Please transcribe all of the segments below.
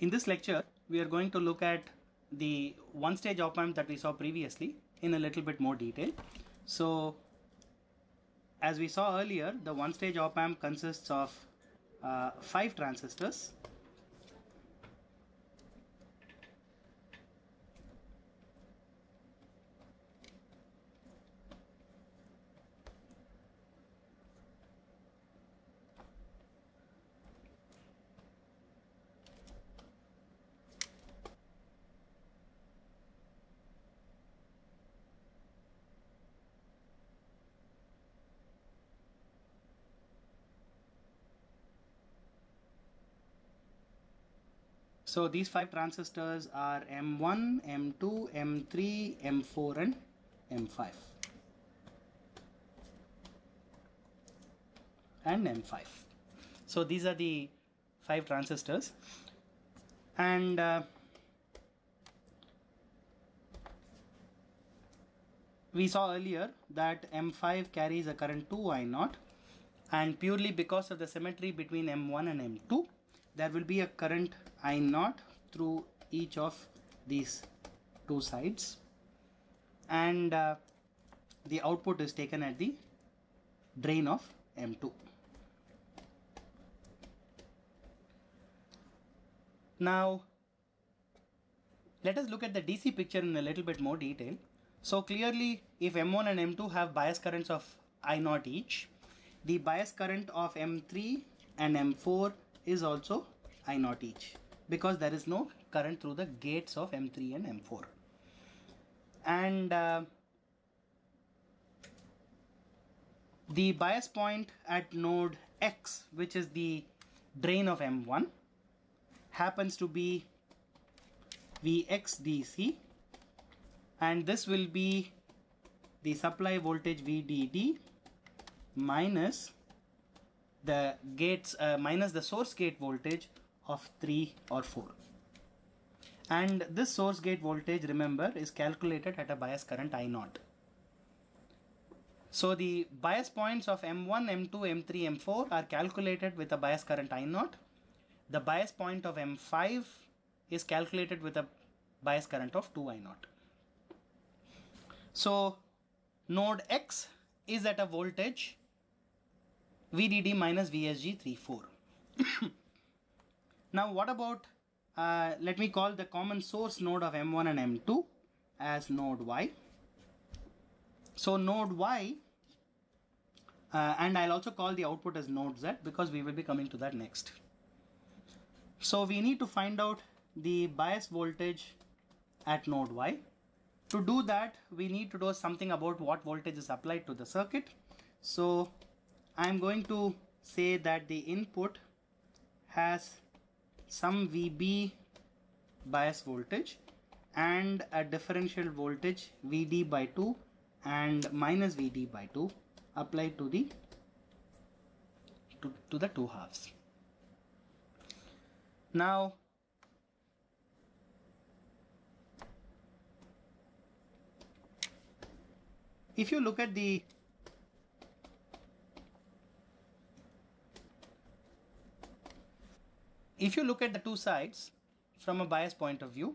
In this lecture, we are going to look at the one stage op amp that we saw previously in a little bit more detail. So as we saw earlier, the one stage op amp consists of uh, five transistors. So these five transistors are M1, M2, M3, M4 and M5 and M5. So these are the five transistors. And uh, we saw earlier that M5 carries a current 2 I naught. And purely because of the symmetry between M1 and M2 there will be a current I naught through each of these two sides and uh, the output is taken at the drain of M2. Now let us look at the DC picture in a little bit more detail. So clearly if M1 and M2 have bias currents of I naught each, the bias current of M3 and M4 is also I naught each because there is no current through the gates of M3 and M4 and uh, the bias point at node X which is the drain of M1 happens to be VXDC and this will be the supply voltage VDD minus the gates uh, minus the source gate voltage of 3 or 4 and this source gate voltage remember is calculated at a bias current I naught. So the bias points of M1, M2, M3, M4 are calculated with a bias current I naught. The bias point of M5 is calculated with a bias current of 2 I naught. So node X is at a voltage VDD minus VSG 34. now what about, uh, let me call the common source node of M1 and M2 as node Y. So node Y, uh, and I'll also call the output as node Z because we will be coming to that next. So we need to find out the bias voltage at node Y. To do that, we need to do something about what voltage is applied to the circuit. So I'm going to say that the input has some VB bias voltage and a differential voltage VD by 2 and minus VD by 2 applied to the to, to the two halves. Now if you look at the if you look at the two sides from a bias point of view,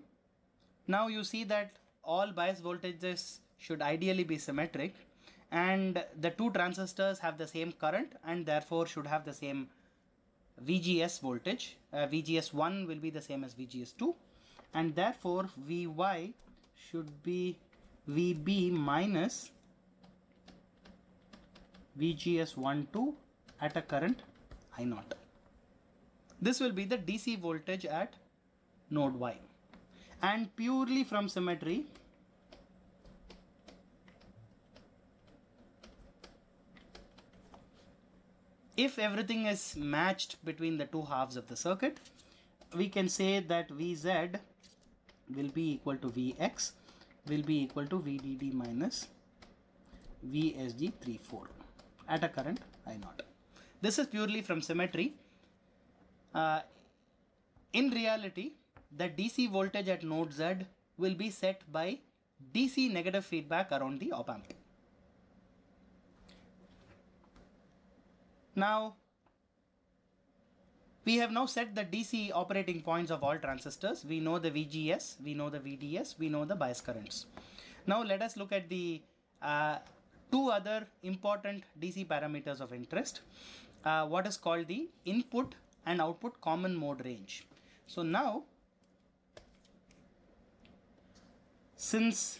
now you see that all bias voltages should ideally be symmetric and the two transistors have the same current and therefore should have the same VGS voltage. Uh, VGS1 will be the same as VGS2 and therefore Vy should be VB minus VGS12 at a current I naught. This will be the DC voltage at node Y. And purely from symmetry, if everything is matched between the two halves of the circuit, we can say that Vz will be equal to Vx will be equal to VDD minus VSG34 at a current I naught. This is purely from symmetry uh, in reality, the DC voltage at node Z will be set by DC negative feedback around the op amp. Now, we have now set the DC operating points of all transistors. We know the VGS, we know the VDS, we know the bias currents. Now let us look at the uh, two other important DC parameters of interest. Uh, what is called the input and output common mode range. So now, since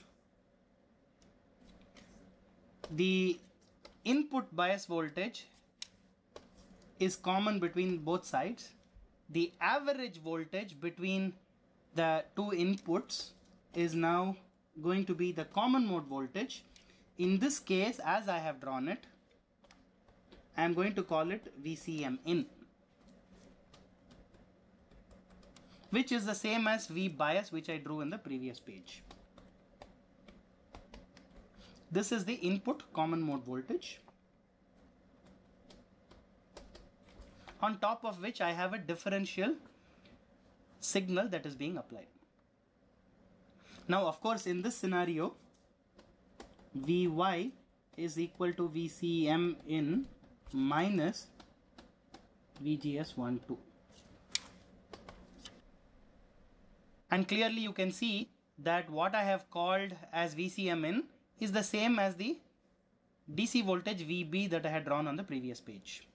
the input bias voltage is common between both sides. The average voltage between the two inputs is now going to be the common mode voltage. In this case, as I have drawn it, I am going to call it VCM in, which is the same as V bias which I drew in the previous page. This is the input common mode voltage. on top of which I have a differential signal that is being applied. Now, of course, in this scenario, Vy is equal to Vcm in minus VGS12. And clearly you can see that what I have called as VCMN is the same as the DC voltage VB that I had drawn on the previous page.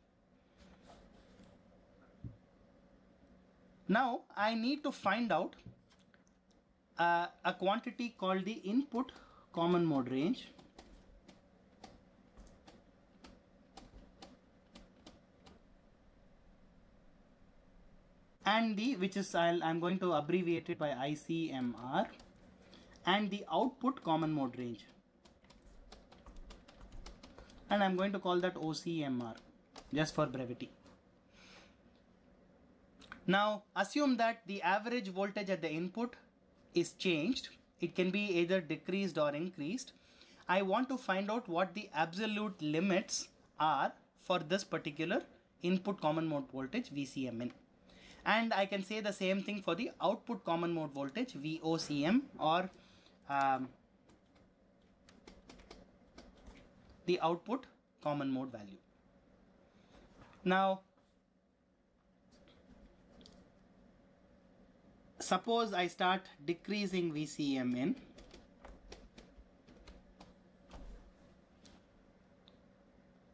Now I need to find out uh, a quantity called the input common mode range. And the which is i am going to abbreviate it by ICMR and the output common mode range and I'm going to call that OCMR just for brevity. Now assume that the average voltage at the input is changed. It can be either decreased or increased. I want to find out what the absolute limits are for this particular input common mode voltage VCM And I can say the same thing for the output common mode voltage VOCM or um, the output common mode value. Now suppose I start decreasing VCM in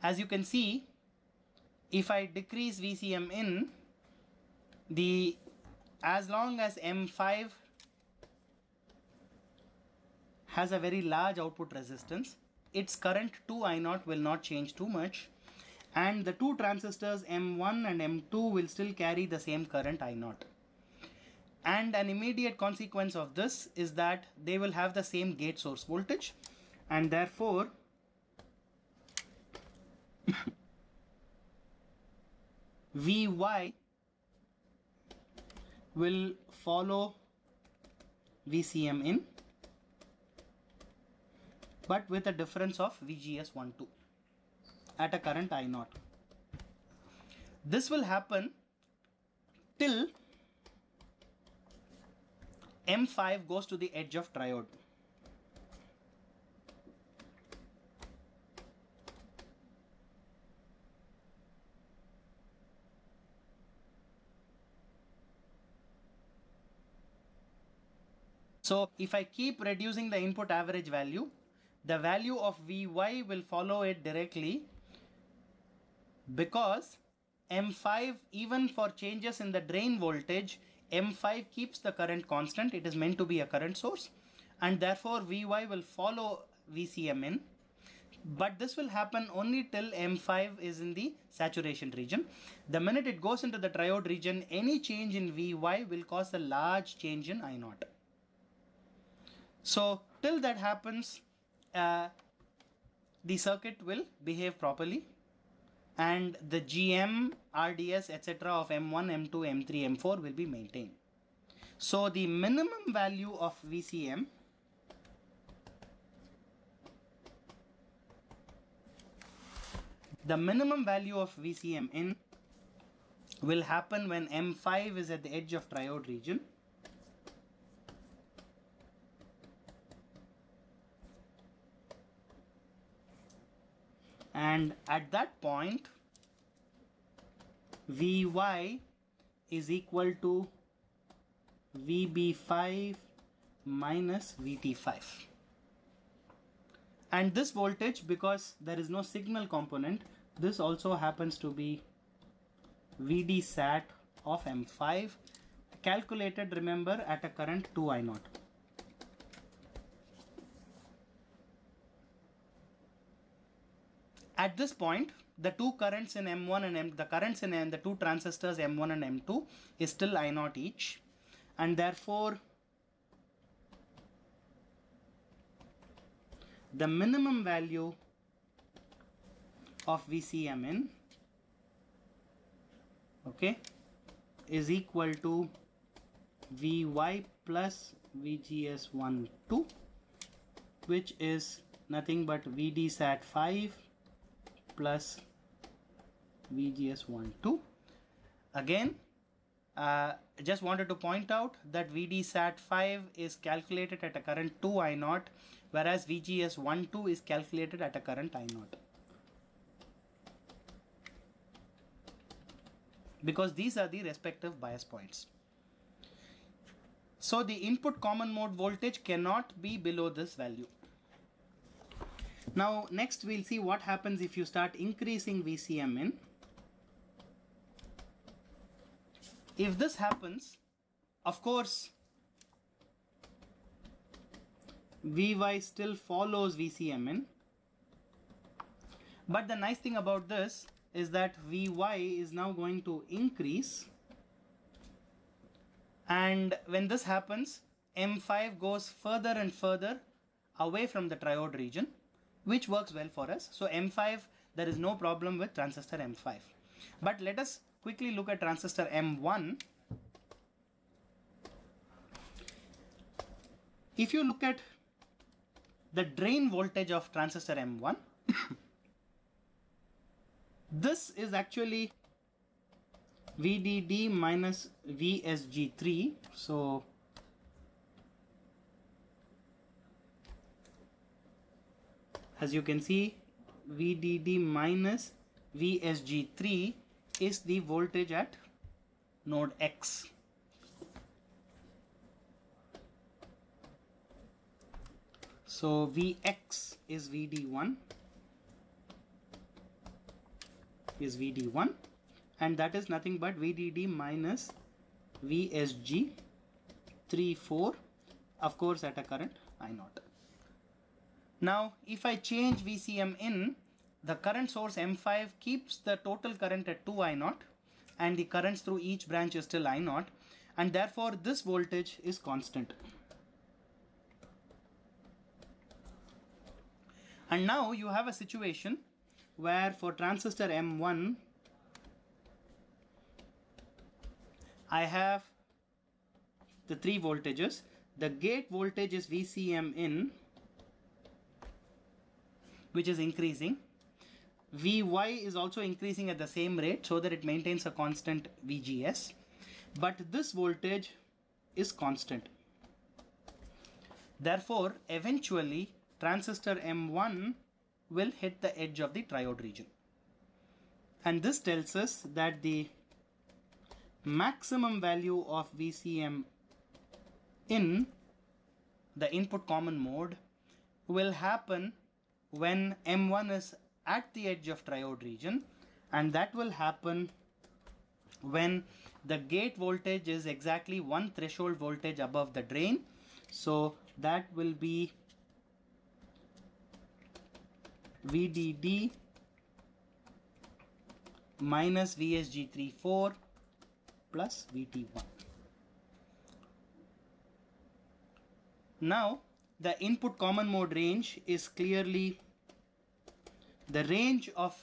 as you can see if I decrease VCM in the as long as M5 has a very large output resistance its current 2 I0 will not change too much. And the two transistors M1 and M2 will still carry the same current I0 and an immediate consequence of this is that they will have the same gate source voltage. And therefore Vy will follow VCM in but with a difference of VGS12 at a current I0. This will happen till M5 goes to the edge of triode. So if I keep reducing the input average value, the value of Vy will follow it directly because M5 even for changes in the drain voltage M5 keeps the current constant. It is meant to be a current source and therefore Vy will follow VCM in. But this will happen only till M5 is in the saturation region. The minute it goes into the triode region, any change in Vy will cause a large change in I0. So till that happens, uh, the circuit will behave properly and the GM, RDS, etc. of M1, M2, M3, M4 will be maintained. So the minimum value of VCM the minimum value of VCM in will happen when M5 is at the edge of triode region and at that point Vy is equal to VB5 minus VT5 and this voltage because there is no signal component this also happens to be VD sat of M5 calculated remember at a current 2 I naught. At this point the two currents in M1 and M the currents in M, the two transistors M1 and M2 is still I naught each. And therefore the minimum value of VCMN okay is equal to Vy plus VGS1 2 which is nothing but VD sat 5 plus VGS1 2 again uh, just wanted to point out that VD sat 5 is calculated at a current 2 I naught whereas VGS 1 2 is calculated at a current I naught. Because these are the respective bias points. So the input common mode voltage cannot be below this value. Now next we'll see what happens if you start increasing VCMN. If this happens, of course Vy still follows VCMN. But the nice thing about this is that Vy is now going to increase. And when this happens, M5 goes further and further away from the triode region, which works well for us. So M5, there is no problem with transistor M5. But let us quickly look at transistor M1. If you look at the drain voltage of transistor M1. this is actually VDD minus VSG3. So as you can see VDD minus VSG3 is the voltage at node X. So Vx is Vd1 is Vd1 and that is nothing but Vdd minus Vsg 3 4 of course at a current I naught. Now if I change VCM in the current source M5 keeps the total current at 2 I naught and the currents through each branch is still I naught and therefore this voltage is constant. And now you have a situation where for transistor M1, I have the three voltages. The gate voltage is VCM in, which is increasing. Vy is also increasing at the same rate so that it maintains a constant VGS. But this voltage is constant. Therefore, eventually transistor M1 will hit the edge of the triode region. And this tells us that the maximum value of VCM in the input common mode will happen when M1 is at the edge of triode region and that will happen when the gate voltage is exactly one threshold voltage above the drain. So that will be VDD minus VSG34 plus VT1. Now the input common mode range is clearly the range of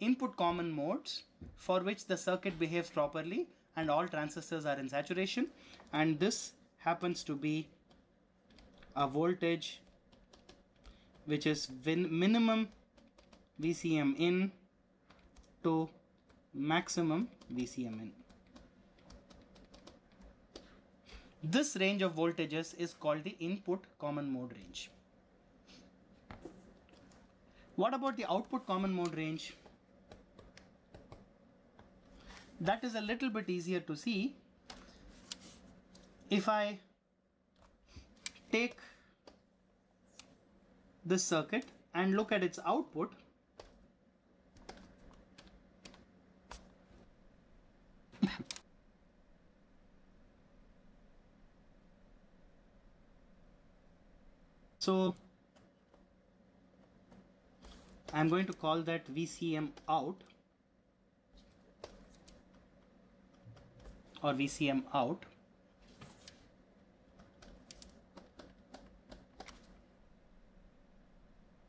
input common modes for which the circuit behaves properly and all transistors are in saturation and this happens to be a voltage which is minimum VCM in to maximum VCM in. This range of voltages is called the input common mode range. What about the output common mode range? that is a little bit easier to see if I take this circuit and look at its output so I'm going to call that VCM out or VCM out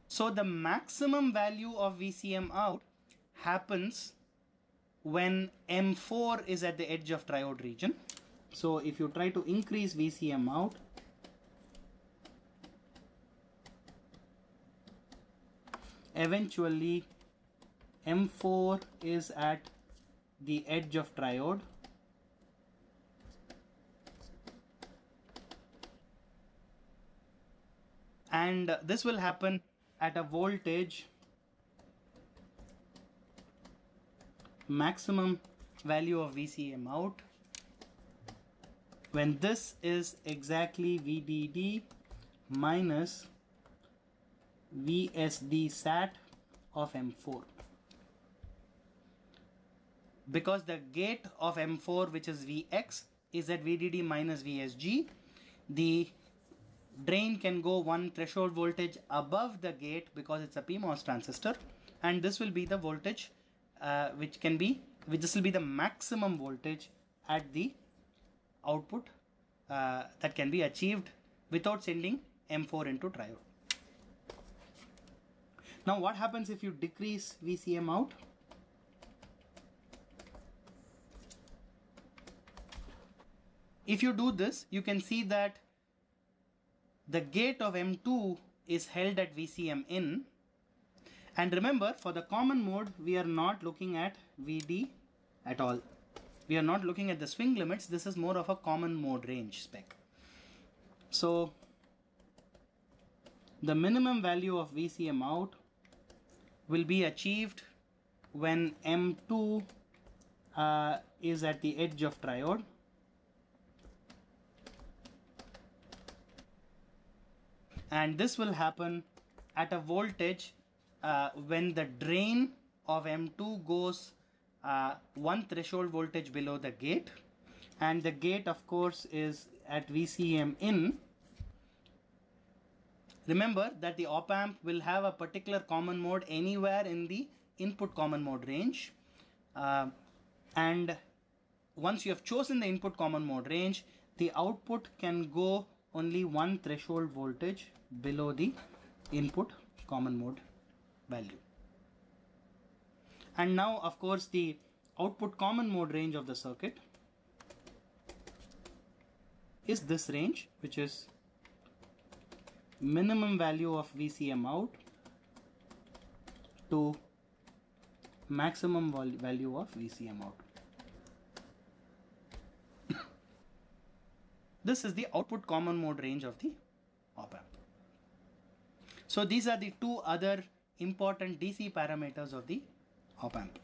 So the maximum value of VCM out happens when M4 is at the edge of triode region. So if you try to increase VCM out, eventually M4 is at the edge of triode. And this will happen at a voltage maximum value of VCM out. When this is exactly VDD minus VSD sat of M4 because the gate of M4 which is Vx is at VDD minus VSG the drain can go one threshold voltage above the gate because it's a PMOS transistor and this will be the voltage uh, which can be which this will be the maximum voltage at the output uh, that can be achieved without sending M4 into triode. Now what happens if you decrease VCM out? If you do this, you can see that the gate of M2 is held at VCM in. And remember, for the common mode, we are not looking at VD at all. We are not looking at the swing limits. This is more of a common mode range spec. So the minimum value of VCM out will be achieved when M2 uh, is at the edge of triode. And this will happen at a voltage uh, when the drain of M2 goes uh, one threshold voltage below the gate and the gate of course is at VCM in Remember that the op amp will have a particular common mode anywhere in the input common mode range. Uh, and once you have chosen the input common mode range, the output can go only one threshold voltage below the input common mode value. And now, of course, the output common mode range of the circuit is this range, which is minimum value of VCM out to maximum value of VCM out. this is the output common mode range of the op amp. So these are the two other important DC parameters of the op amp.